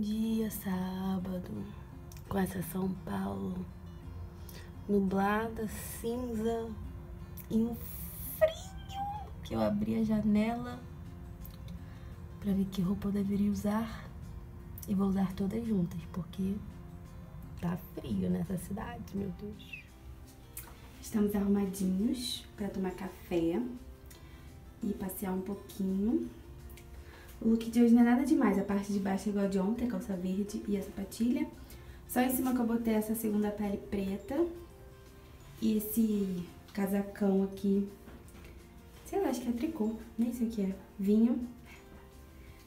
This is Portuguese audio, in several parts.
dia, sábado, com essa São Paulo nublada, cinza e um frio que eu abri a janela para ver que roupa eu deveria usar e vou usar todas juntas porque tá frio nessa cidade, meu Deus. Estamos arrumadinhos para tomar café e passear um pouquinho. O look de hoje não é nada demais, a parte de baixo é igual a de ontem, a calça verde e a sapatilha. Só em cima que eu botei essa segunda pele preta e esse casacão aqui, sei lá, acho que é tricô, nem sei o que é, vinho,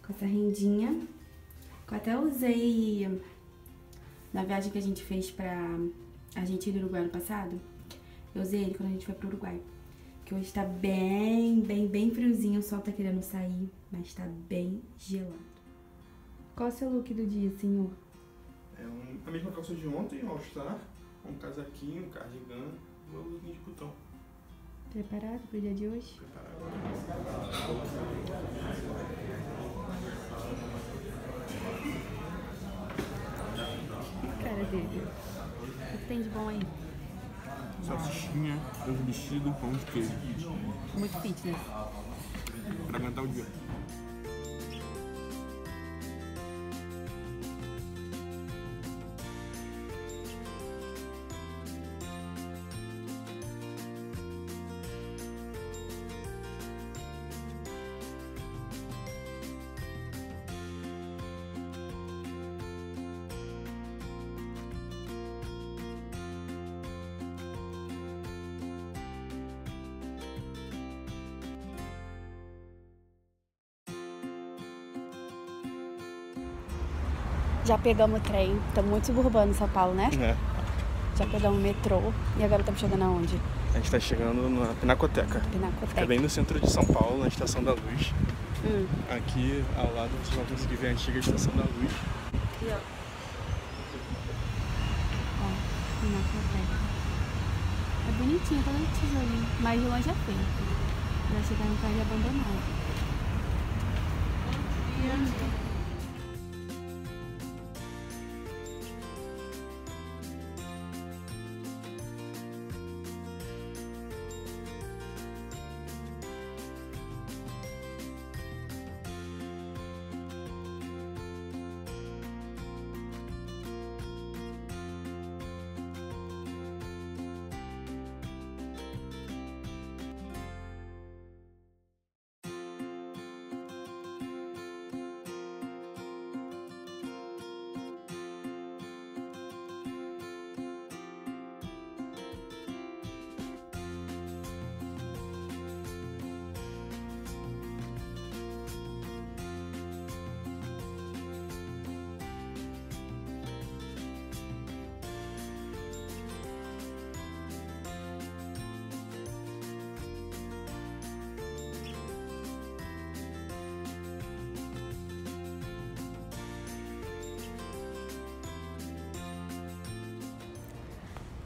com essa rendinha. Que eu até usei na viagem que a gente fez pra Argentina e Uruguai ano passado. Eu usei ele quando a gente foi pro Uruguai. Que hoje tá bem, bem, bem friozinho, o sol tá querendo sair, mas tá bem gelado. Qual é o seu look do dia, senhor? É um, a mesma calça de ontem, All Star, um casaquinho, um cardigan, uma blusinha de botão. Preparado pro dia de hoje? Preparado. Cara dele. O que tem de bom aí? Salsichinha, ovo mexido, pão de queijo. Muito fitness. Pra aguentar o dia. Já pegamos o trem, estamos muito suburbano em São Paulo, né? É. Já pegamos o metrô e agora estamos chegando aonde? A gente tá chegando na Pinacoteca. Fica Pinacoteca. bem no centro de São Paulo, na Estação da Luz. Hum. Aqui ao lado vocês vão conseguir ver a antiga Estação da Luz. Aqui, ó. Ó, Pinacoteca. É bonitinho, todo tijolinho, mas de longe é feio. Vai chegar num prédio abandonado.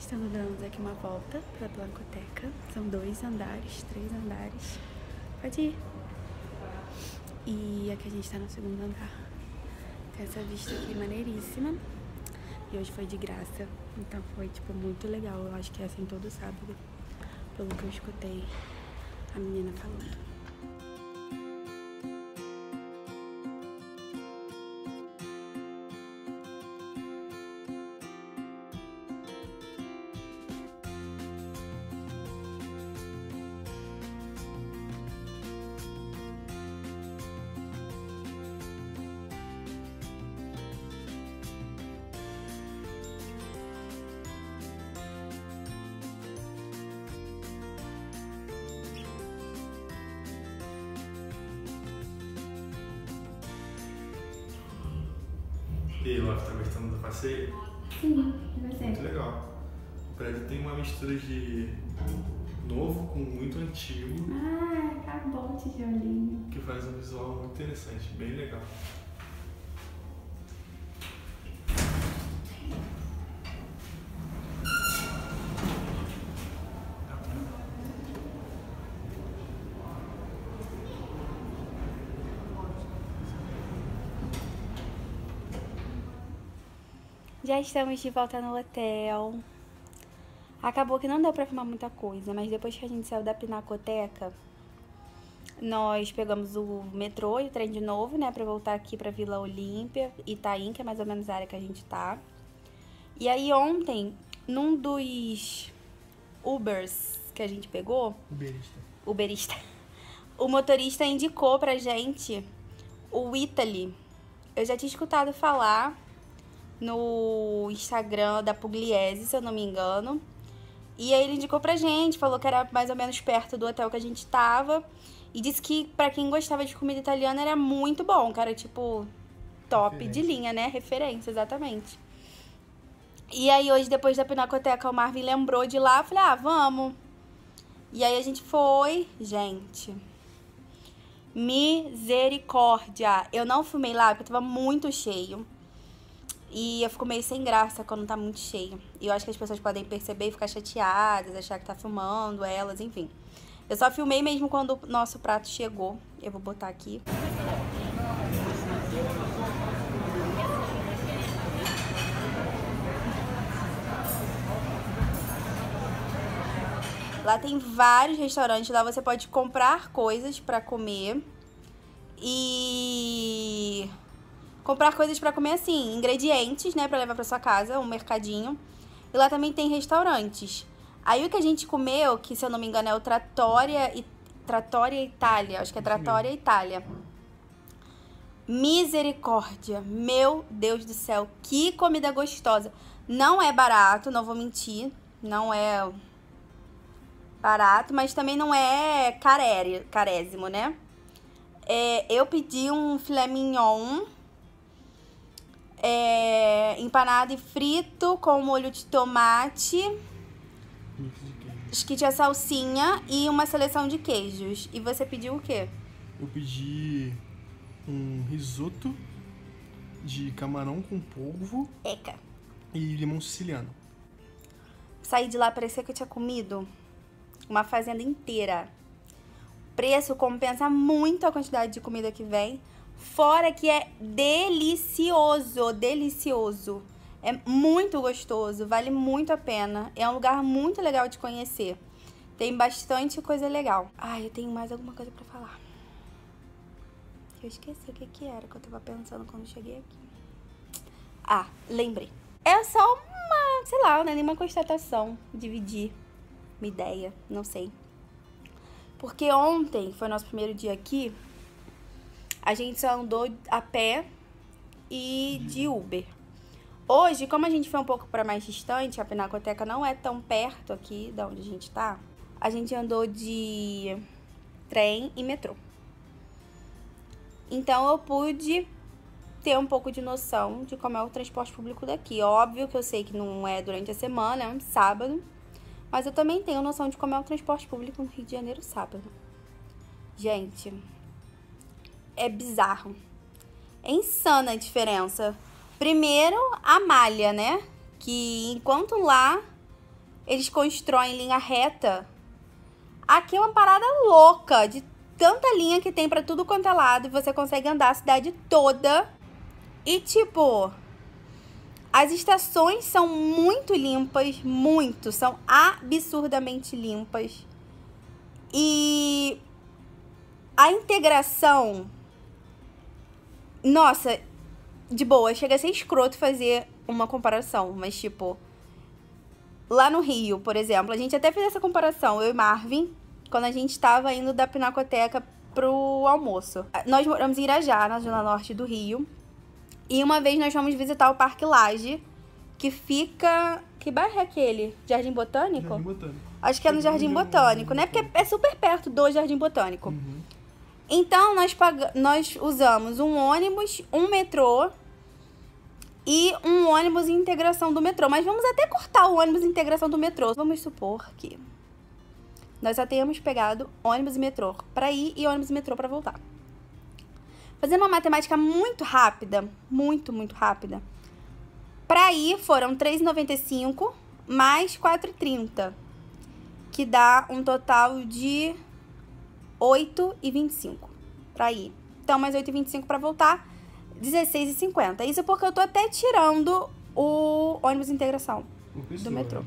Estamos dando aqui uma volta pela Pinacoteca. São dois andares, três andares. Pode ir. E aqui a gente tá no segundo andar. Tem essa vista aqui maneiríssima. E hoje foi de graça. Então foi, tipo, muito legal. Eu acho que é assim todo sábado. Pelo que eu escutei a menina falando. E aí, Lof, tá gostando do passeio? Sim, vai Muito legal. O prédio tem uma mistura de novo com muito antigo, Ah, acabou o tijolinho. que faz um visual muito interessante, bem legal. Já estamos de volta no hotel. Acabou que não deu pra filmar muita coisa, mas depois que a gente saiu da Pinacoteca, nós pegamos o metrô e o trem de novo, né, pra voltar aqui pra Vila Olímpia, Itaim, que é mais ou menos a área que a gente tá. E aí ontem, num dos Ubers que a gente pegou, Uberista. Uberista, o motorista indicou pra gente o Italy. Eu já tinha escutado falar no Instagram da Pugliese, se eu não me engano. E aí ele indicou pra gente, falou que era mais ou menos perto do hotel que a gente tava. E disse que pra quem gostava de comida italiana era muito bom, que era tipo top de Referência. linha, né? Referência, exatamente. E aí hoje, depois da Pinacoteca, o Marvin lembrou de lá, eu falei, ah, vamos. E aí a gente foi, gente. Misericórdia. Eu não filmei lá porque tava muito cheio. E eu fico meio sem graça quando tá muito cheio. E eu acho que as pessoas podem perceber e ficar chateadas, achar que tá filmando elas, enfim. Eu só filmei mesmo quando o nosso prato chegou. Eu vou botar aqui. Lá tem vários restaurantes, lá você pode comprar coisas pra comer e comprar coisas pra comer assim, ingredientes, né, Pra levar pra sua casa, um mercadinho. E lá também tem restaurantes. Aí o que a gente comeu, que se eu não me engano é o Trattoria, I- Trattoria Itália, acho que é. Trattoria Itália. Misericórdia, meu Deus do céu, que comida gostosa. Não é barato, não vou mentir, não é barato, mas também não é caré- carésimo, né? É, eu pedi um filé mignon é, empanado e frito com molho de tomate, acho que tinha salsinha e uma seleção de queijos. E você pediu o quê? Eu pedi um risoto de camarão com polvo Eca. e limão siciliano. Saí de lá, parecia que eu tinha comido uma fazenda inteira. O preço compensa muito a quantidade de comida que vem. Fora que é delicioso, delicioso. É muito gostoso, vale muito a pena. É um lugar muito legal de conhecer. Tem bastante coisa legal. Ai, eu tenho mais alguma coisa pra falar. Eu esqueci o que que era que eu tava pensando quando cheguei aqui. Ah, lembrei. É só uma, sei lá, não é nenhuma constatação. Dividir uma ideia, não sei. Porque ontem foi nosso primeiro dia aqui. A gente só andou a pé e de Uber. Hoje, como a gente foi um pouco para mais distante, a Pinacoteca não é tão perto aqui da onde a gente tá. A gente andou de trem e metrô. Então eu pude ter um pouco de noção de como é o transporte público daqui. Óbvio que eu sei que não é durante a semana, é um sábado. Mas eu também tenho noção de como é o transporte público no Rio de Janeiro sábado. Gente, é bizarro. É insana a diferença. Primeiro, a malha, né? Que enquanto lá eles constroem linha reta, aqui é uma parada louca de tanta linha que tem pra tudo quanto é lado e você consegue andar a cidade toda. E tipo, as estações são muito limpas, muito, são absurdamente limpas. E a integração, nossa, de boa, chega a ser escroto fazer uma comparação, mas tipo, lá no Rio, por exemplo, a gente até fez essa comparação, eu e Marvin, quando a gente estava indo da Pinacoteca pro almoço. Nós moramos em Irajá, na zona norte do Rio. E uma vez nós fomos visitar o Parque Laje, que fica. Que bairro é aquele? Jardim Botânico? Jardim Botânico. Acho que é no Jardim Botânico, né? Porque é super perto do Jardim Botânico. Uhum. Então, nós, nós usamos um ônibus, um metrô e um ônibus em integração do metrô. Mas vamos até cortar o ônibus em integração do metrô. Vamos supor que nós só tenhamos pegado ônibus e metrô para ir e ônibus e metrô para voltar. Fazendo uma matemática muito rápida, muito, muito rápida. Para ir foram R$ 3,95 mais 4,30, que dá um total de 8,25 para ir. Então, mais 8,25 para voltar, 16,50. Isso porque eu tô até tirando o ônibus integração Por do pessoa, metrô. né?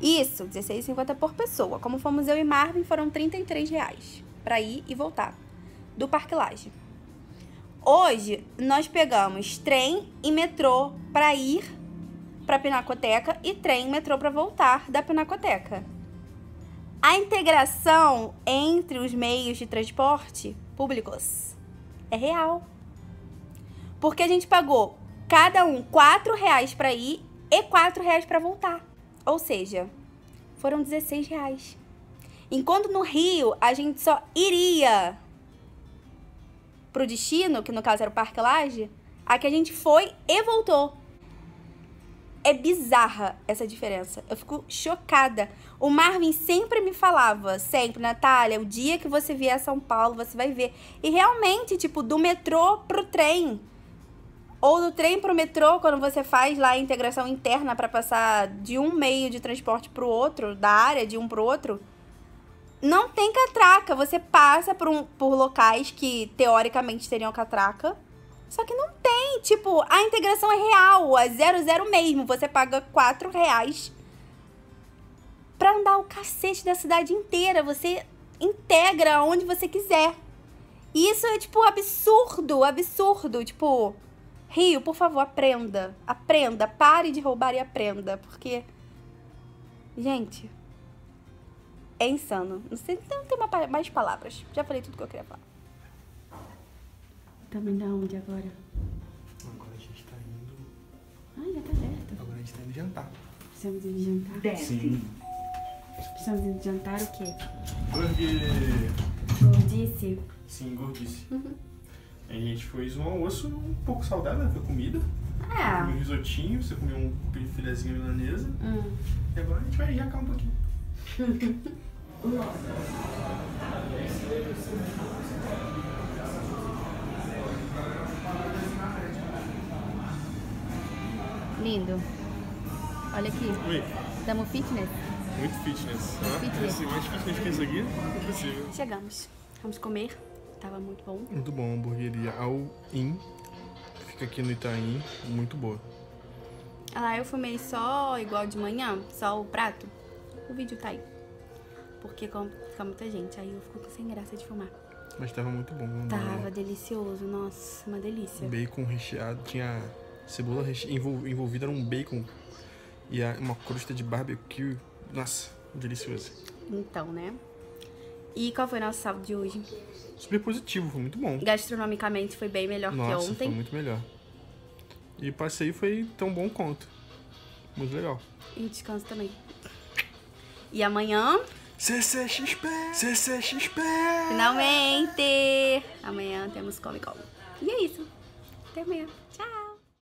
Isso, R$16,50 por pessoa. Como fomos eu e Marvin, foram 33 reais pra ir e voltar do Parque Lage. Hoje, nós pegamos trem e metrô pra ir pra Pinacoteca e trem e metrô pra voltar da Pinacoteca. A integração entre os meios de transporte públicos é real. Porque a gente pagou cada um R$ reais pra ir e R$ reais pra voltar. Ou seja, foram 16 reais. Enquanto no Rio a gente só iria pro destino, que no caso era o Parque Lage, aqui a gente foi e voltou. É bizarra essa diferença. Eu fico chocada. O Marvin sempre me falava, sempre, Natália, o dia que você vier a São Paulo, você vai ver. E realmente, tipo, do metrô pro trem. Ou do trem pro metrô, quando você faz lá a integração interna para passar de um meio de transporte pro outro, da área de um pro outro, não tem catraca. Você passa por, um, por locais que teoricamente teriam catraca. Só que não tem. Tipo, a integração é real, é zero zero mesmo. Você paga 4 reais pra andar o cacete da cidade inteira. Você integra onde você quiser. E isso é, tipo, absurdo, absurdo. Tipo, Rio, por favor, aprenda. Aprenda. Pare de roubar e aprenda. Porque, gente, é insano. Não sei, não tem mais palavras. Já falei tudo que eu queria falar. Também da onde? Agora Indo jantar. Precisamos ir de jantar. Sim. Precisamos ir de jantar o quê? Burger. Gordice. Sim, gordice. Uhum. A gente fez um almoço um pouco saudável? Foi comida. Ah. Comi um risotinho, você comeu um filezinho milanesa. Hum. E agora a gente vai jacar um pouquinho. Lindo. Olha aqui. Oi, Damo fitness. muito fitness. Fitness. Esse mais fitness que isso aqui, não é possível. Chegamos. Vamos comer. Tava muito bom. Muito bom, hamburgueria All In. Fica aqui no Itaim, muito boa. Ah, eu fumei só igual de manhã, só o prato. O vídeo tá aí. Porque como fica muita gente, aí eu fico sem graça de fumar. Mas tava muito bom. Tava delicioso, nossa, uma delícia. Bacon recheado, tinha cebola reche... envol- envolvida num bacon e a- uma crosta de barbecue. Nossa, delicioso. Então, né? E qual foi o nosso saldo de hoje? Super positivo, foi muito bom. Gastronomicamente foi bem melhor Nossa, que ontem. foi muito melhor. E o passeio foi tão bom quanto. Muito legal. E o descanso também. E amanhã, CCXP! CCXP! finalmente! Amanhã temos Comic Con. E é isso. Até amanhã.